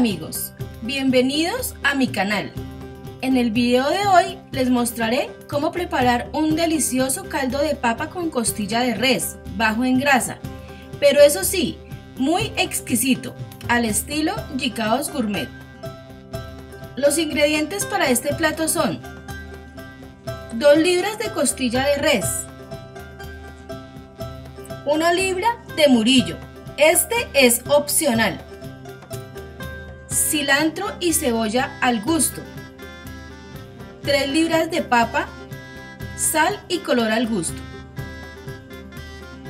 amigos, bienvenidos a mi canal. En el video de hoy les mostraré cómo preparar un delicioso caldo de papa con costilla de res, bajo en grasa, pero eso sí, muy exquisito, al estilo Gicaos Gourmet. Los ingredientes para este plato son 2 libras de costilla de res, 1 libra de murillo, este es opcional, cilantro y cebolla al gusto, 3 libras de papa, sal y color al gusto.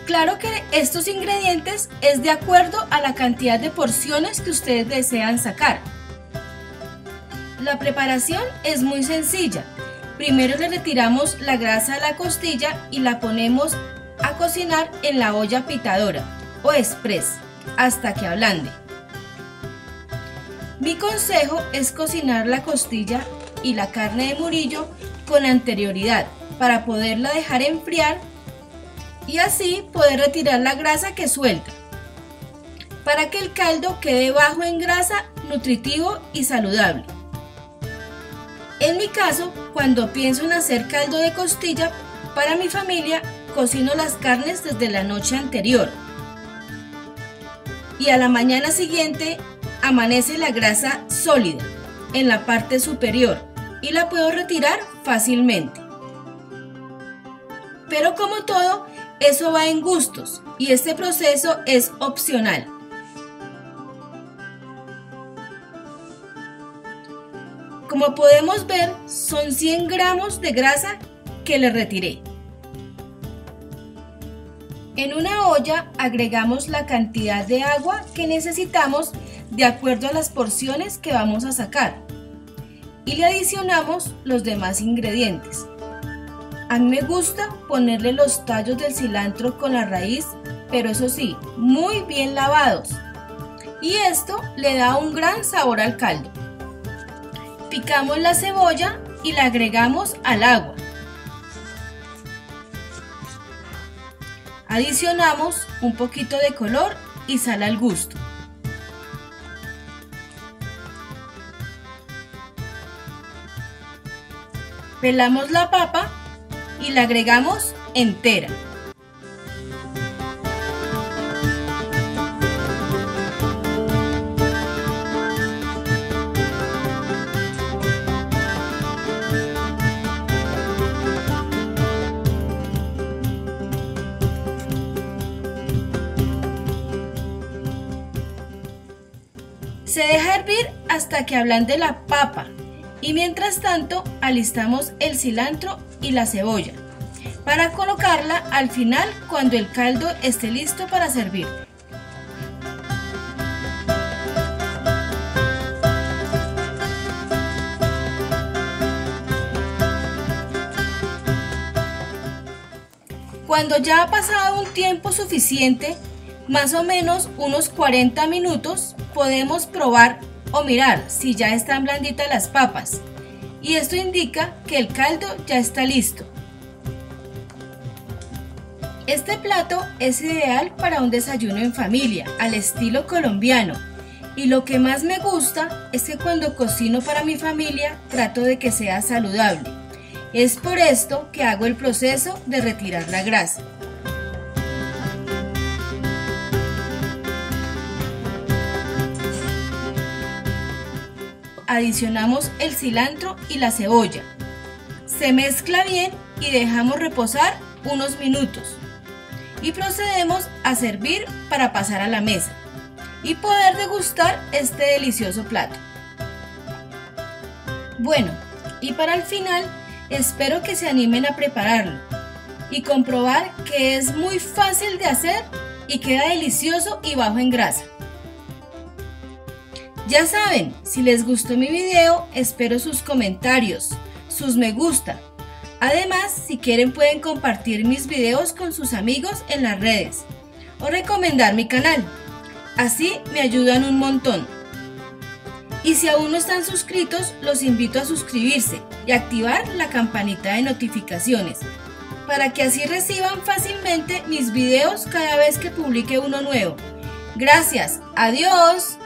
Claro que estos ingredientes es de acuerdo a la cantidad de porciones que ustedes desean sacar. La preparación es muy sencilla. Primero le retiramos la grasa a la costilla y la ponemos a cocinar en la olla pitadora o express hasta que ablande. Mi consejo es cocinar la costilla y la carne de murillo con anterioridad para poderla dejar enfriar y así poder retirar la grasa que suelta para que el caldo quede bajo en grasa, nutritivo y saludable. En mi caso, cuando pienso en hacer caldo de costilla para mi familia, cocino las carnes desde la noche anterior y a la mañana siguiente amanece la grasa sólida en la parte superior y la puedo retirar fácilmente. Pero como todo, eso va en gustos y este proceso es opcional. Como podemos ver, son 100 gramos de grasa que le retiré. En una olla agregamos la cantidad de agua que necesitamos de acuerdo a las porciones que vamos a sacar y le adicionamos los demás ingredientes. A mí me gusta ponerle los tallos del cilantro con la raíz, pero eso sí, muy bien lavados. Y esto le da un gran sabor al caldo. Picamos la cebolla y la agregamos al agua. Adicionamos un poquito de color y sal al gusto. Pelamos la papa y la agregamos entera. Se deja hervir hasta que ablande la papa y mientras tanto alistamos el cilantro y la cebolla para colocarla al final cuando el caldo esté listo para servir. Cuando ya ha pasado un tiempo suficiente, más o menos unos 40 minutos, podemos probar o mirar si ya están blanditas las papas. Y esto indica que el caldo ya está listo. Este plato es ideal para un desayuno en familia, al estilo colombiano. Y lo que más me gusta es que cuando cocino para mi familia trato de que sea saludable. Es por esto que hago el proceso de retirar la grasa. Adicionamos el cilantro y la cebolla. Se mezcla bien y dejamos reposar unos minutos. Y procedemos a servir para pasar a la mesa y poder degustar este delicioso plato. Bueno, y para el final, espero que se animen a prepararlo y comprobar que es muy fácil de hacer y queda delicioso y bajo en grasa. Ya saben, si les gustó mi video, espero sus comentarios, sus me gusta. Además, si quieren pueden compartir mis videos con sus amigos en las redes o recomendar mi canal. Así me ayudan un montón. Y si aún no están suscritos, los invito a suscribirse y activar la campanita de notificaciones para que así reciban fácilmente mis videos cada vez que publique uno nuevo. Gracias, adiós.